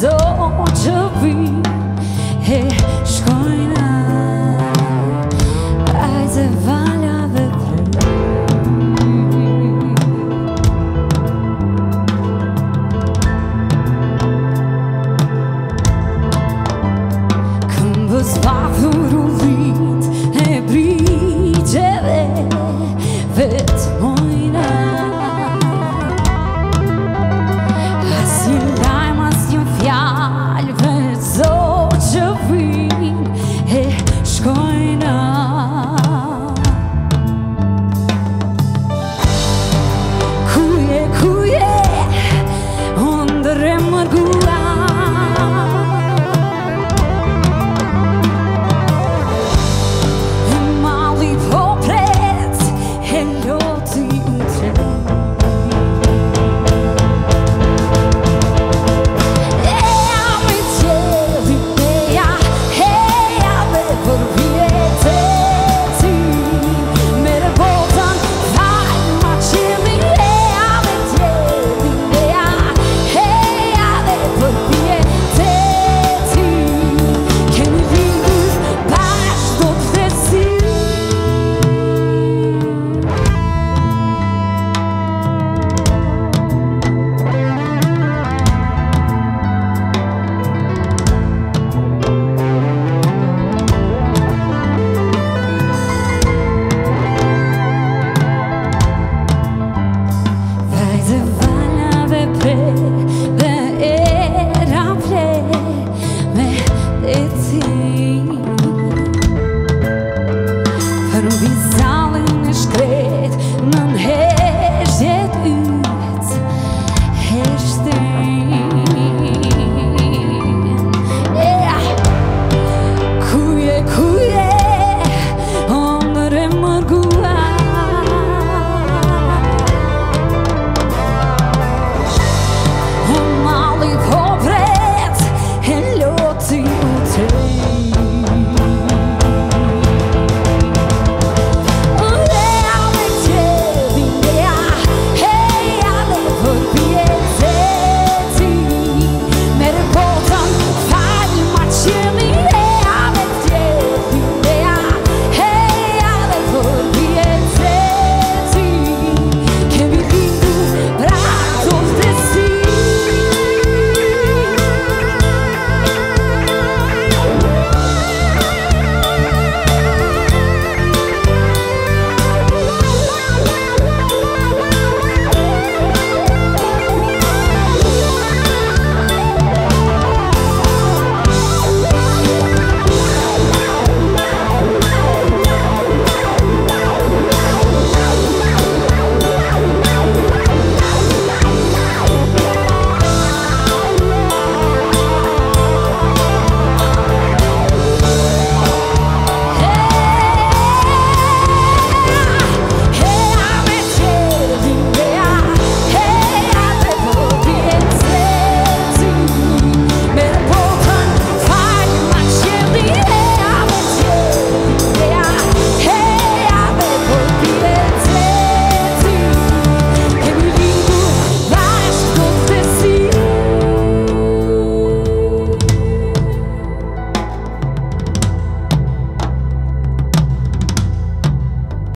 dẫu trở vì